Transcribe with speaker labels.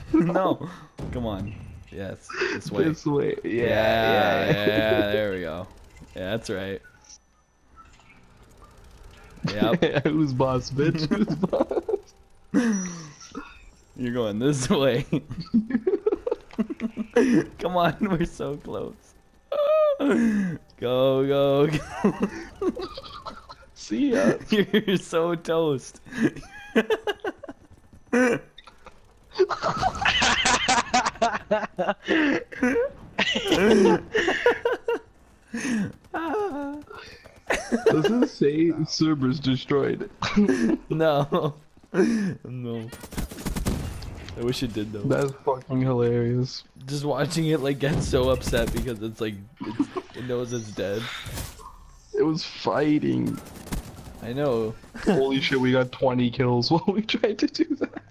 Speaker 1: no. Come on. Yes, this way.
Speaker 2: This way. Yeah,
Speaker 1: yeah,
Speaker 2: yeah.
Speaker 1: yeah, there we go. Yeah, that's right. Yep.
Speaker 2: Who's boss, bitch? Who's boss?
Speaker 1: You're going this way. Come on, we're so close. Go, go, go.
Speaker 2: See ya.
Speaker 1: You're so toast.
Speaker 2: Does it say Cerberus destroyed?
Speaker 1: no. No. I wish it did though.
Speaker 2: That's fucking hilarious.
Speaker 1: Just watching it like get so upset because it's like it's, it knows it's dead.
Speaker 2: It was fighting.
Speaker 1: I know.
Speaker 2: Holy shit, we got 20 kills while we tried to do that.